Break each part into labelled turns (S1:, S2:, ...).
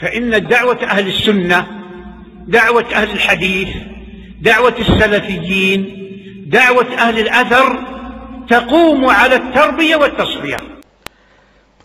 S1: فإن دعوة أهل السنة دعوة أهل الحديث دعوة السلفيين دعوة أهل الأثر تقوم على التربية والتصفية.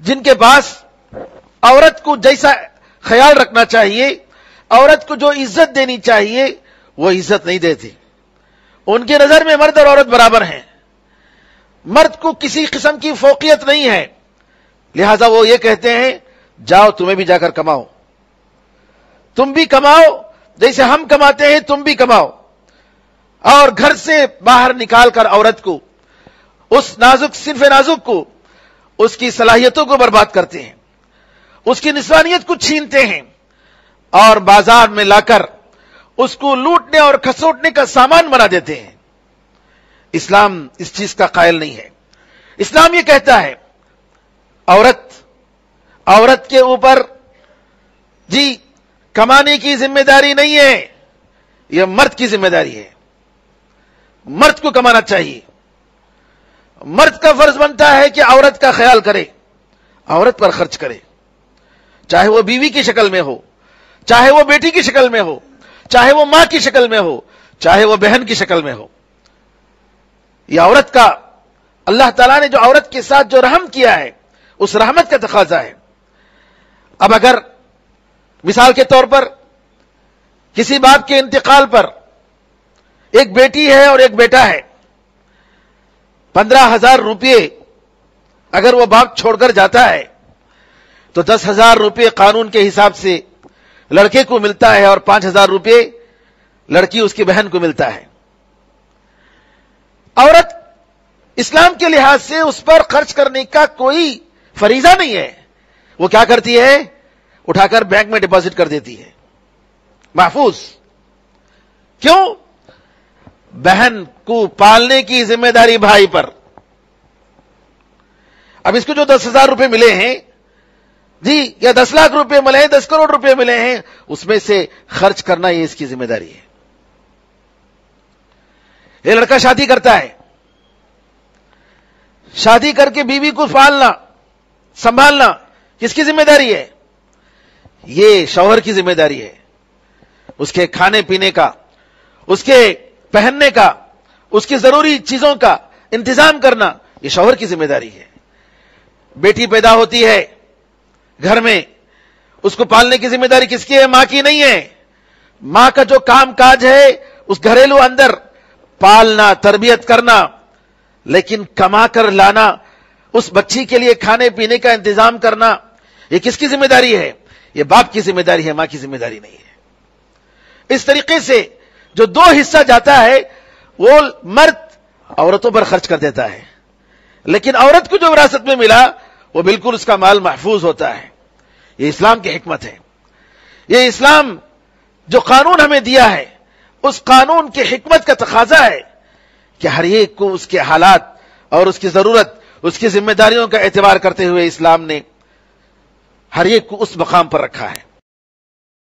S2: جن کے پاس عورت کو جیسا خیال رکھنا چاہیے، عورت کو جو عزت دینی چاہیے، وہ عزت نہیں دیتی۔ ان کی نظر میں مرد اور عورت برابر ہیں۔ مرد کو کسی قسم کی فوقیت نہیں ہے۔ لہذا وہ یہ کہتے ہیں، جاؤ تمہیں بھی جا کر کماؤ۔ تم بھی کماؤ، جیسے ہم کماتے ہیں، تم بھی کماؤ۔ اور گھر سے باہر نکال کر عورت کو، اس نازک، صرف نازک کو اس کی صلاحیتوں کو برباد کرتے ہیں۔ اس کی نسوانیت کو چھینتے ہیں۔ اور بازار میں لا کر اس کو لوٹنے اور کھسوٹنے کا سامان بنا دیتے ہیں۔ اسلام اس چیز کا قائل نہیں ہے۔ اسلام یہ کہتا ہے، عورت عورت کے اوپر جی کمانے کی ذمہ داری نہیں ہے یہ مرد کی ذمہ داری ہے۔ مرد کو کمانا چاہیے۔ مرد کا فرض بنتا ہے کہ عورت کا خیال کرے، عورت پر خرچ کرے۔ چاہے وہ بیوی کی شکل میں ہو، چاہے وہ بیٹی کی شکل میں ہو، چاہے وہ ماں کی شکل میں ہو، چاہے وہ بہن کی شکل میں ہو۔ یہ عورت کا، اللہ تعالیٰ نے جو عورت کے ساتھ جو رحم کیا ہے، اس رحمت کا تقاضا ہے۔ اب اگر مثال کے طور پر کسی باپ کے انتقال پر ایک بیٹی ہے اور ایک بیٹا ہے پندرہ ہزار روپے اگر وہ باپ چھوڑ کر جاتا ہے، تو دس ہزار روپے قانون کے حساب سے لڑکے کو ملتا ہے اور پانچ ہزار روپے لڑکی اس کی بہن کو ملتا ہے۔ عورت اسلام کے لحاظ سے اس پر خرچ کرنے کا کوئی فریضہ نہیں ہے۔ وہ کیا کرتی ہے؟ اٹھا کر بینک میں ڈپازٹ کر دیتی ہے۔ محفوظ۔ کیوں؟ بہن کو پالنے کی ذمہ داری بھائی پر۔ اب اس کو جو دس ہزار روپے ملے ہیں جی یا دس لاکھ روپے ملے ہیں، دس کروڑ روپے ملے ہیں، اس میں سے خرچ کرنا یہ اس کی ذمہ داری ہے۔ یہ لڑکا شادی کرتا ہے۔ شادی کر کے بیوی کو پالنا، سنبھالنا کس کی ذمہ داری ہے؟ یہ شوہر کی ذمہ داری ہے۔ اس کے کھانے پینے کا، اس کے پہننے کا، اس کی ضروری چیزوں کا انتظام کرنا یہ شوہر کی ذمہ داری ہے۔ بیٹی پیدا ہوتی ہے گھر میں، اس کو پالنے کی ذمہ داری کس کی ہے؟ ماں کی نہیں ہے۔ ماں کا جو کام کاج ہے، اس گھریلو اندر پالنا، تربیت کرنا، لیکن کما کر لانا، اس بچی کے لیے کھانے پینے کا انتظام کرنا، یہ کس کی ذمہ داری ہے؟ یہ باپ کی ذمہ داری ہے، ماں کی ذمہ داری نہیں ہے۔ اس طریقے سے جو دو حصہ جاتا ہے، وہ مرد عورتوں پر خرچ کر دیتا ہے۔ لیکن عورت کو جو وراثت میں ملا، وہ بالکل اس کا مال محفوظ ہوتا ہے۔ یہ اسلام کی حکمت ہے۔ یہ اسلام جو قانون ہمیں دیا ہے، اس قانون کی حکمت کا تقاضا ہے کہ ہر ایک کو اس کے حالات اور اس کی ضرورت، اس کی ذمہ داریوں کا اعتبار کرتے ہوئے اسلام نے ہر ایک کو اس مقام پر رکھا ہے۔